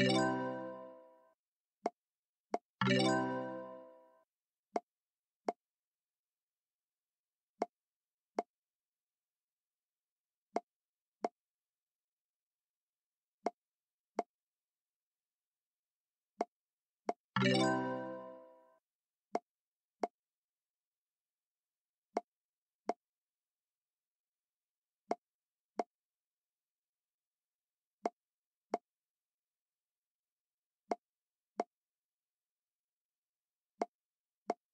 you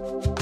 you